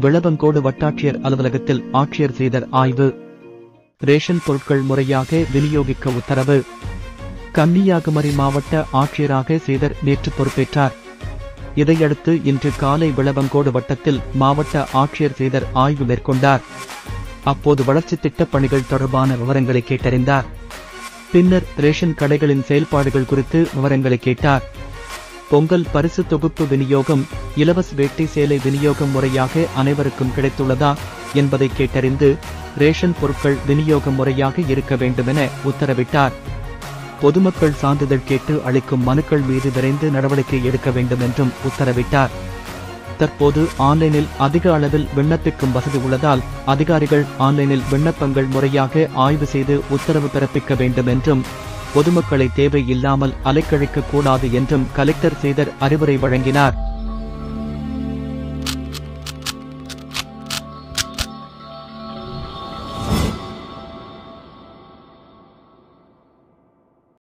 விளவங்கோடு வட்டாட்சியர் அலுவலகத்தில் ஆட்சியர் செய்தர் ஆய்வு. ரேஷன் பொருட்கள் முறையாக விநியோகிக்க உத்தரவு. கன்னியாகுமரி மாவட்ட ஆட்சியராக செய்தர் நேற்று பொறுப்பேற்றார். இதையடுத்து இன்று காலை விளவங்கோடு வட்டத்தில் மாவட்ட ஆட்சியர் செய்தர் ஆய்வு மேற்கொண்டார். அப்போது வளர்ச்சி திட்டப் பணிகள் தொடர்பான விவரங்களை கேட்டறிந்தார். பின்னர் ரேஷன் கடைகளின் செயல்பாடுகள் குறித்து விவரங்களை கேட்டார். பொங்கல் பரிசு தொகுப்பு விநியோகம் இலவச வேட்டி சேலை விநியோகம் முறையாக அனைவருக்கும் கிடைத்துள்ளதா என்பதை கேட்டறிந்து ரேஷன் பொருட்கள் விநியோகம் முறையாக இருக்க வேண்டுமென உத்தரவிட்டார். பொதுமக்கள் சான்றிதழ் கேட்டு அளிக்கும் மனுக்கள் மீது விரைந்து நடவடிக்கை எடுக்க வேண்டும் என்றும் உத்தரவிட்டார். தற்போது ஆன்லைனில் அதிக அளவில் விண்ணப்பிக்கும் வசதி உள்ளதால் அதிகாரிகள் ஆன்லைனில் விண்ணப்பங்கள் முறையாக ஆய்வு செய்து உத்தரவு பிறப்பிக்க வேண்டும் என்றும் பொதுமக்களை தேவையில்லாமல் அலைக்கழிக்க கூடாது என்றும் கலெக்டர் செய்தர் அறிவுரை வழங்கினார்.